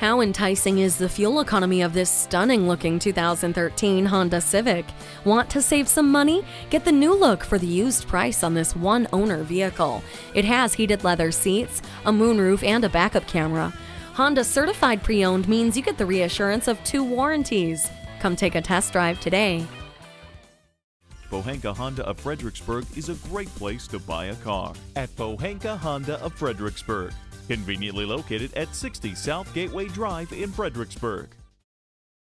How enticing is the fuel economy of this stunning looking 2013 Honda Civic? Want to save some money? Get the new look for the used price on this one owner vehicle. It has heated leather seats, a moonroof, and a backup camera. Honda certified pre owned means you get the reassurance of two warranties. Come take a test drive today. Pohanka Honda of Fredericksburg is a great place to buy a car. At Pohanka Honda of Fredericksburg, conveniently located at 60 South Gateway Drive in Fredericksburg.